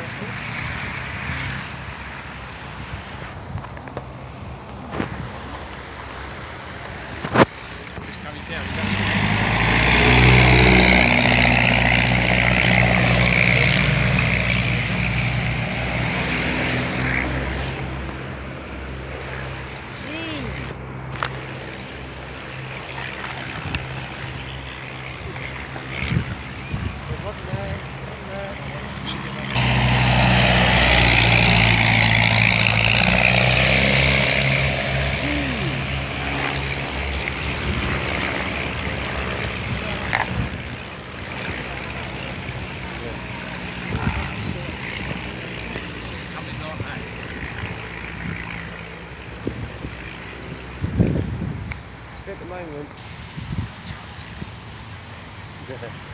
Good. Just moment.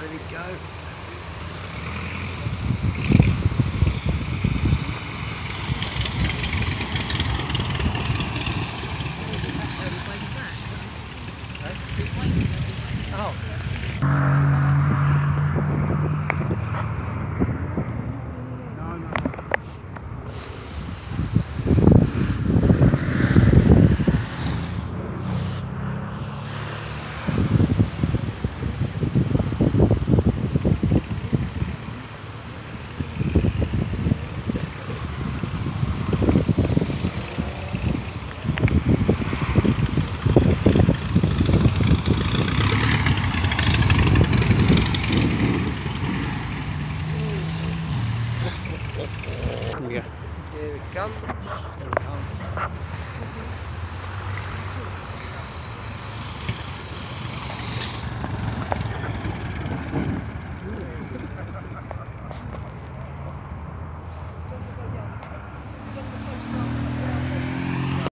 let it go. Oh. campo.